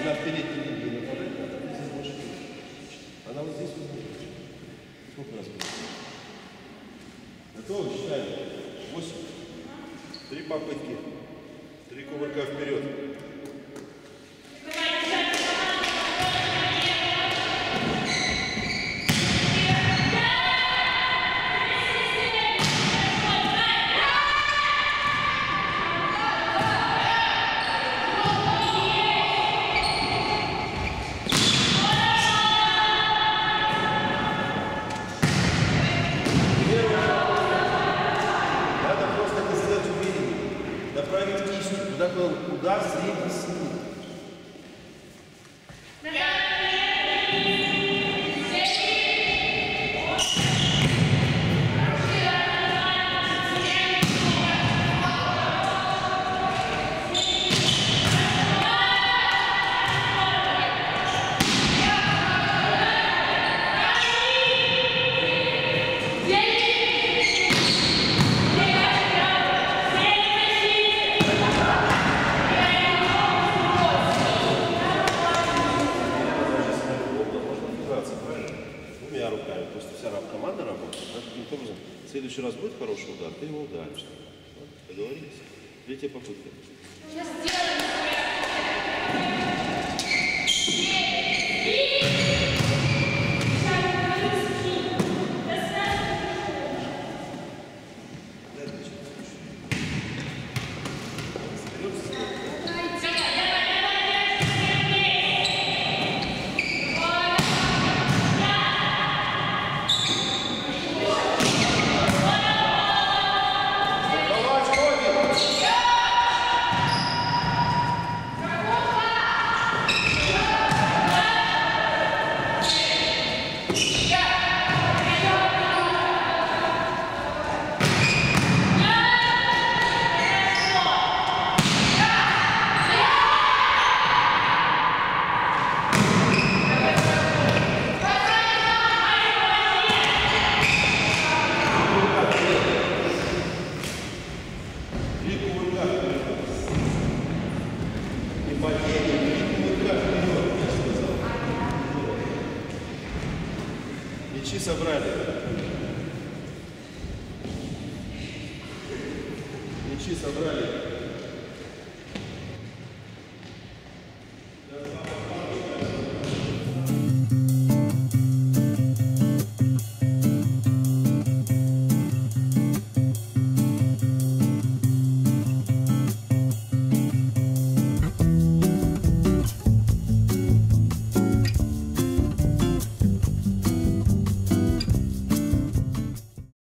Она в передней линии нападает, а там здесь больше Она вот здесь вот. Сколько раз будет? Готовы? Считаем. Восемь. Три попытки. Три кувырка вперед. Направить кистью. Куда удар средний силы. Следующий раз будет хороший удар, ты его ударишь. Договорились? Третья попытка. Давай, входим! Три кувырка вперед. Не падение, три кувырка вперед, я сказал. Мячи собрали. Мячи собрали.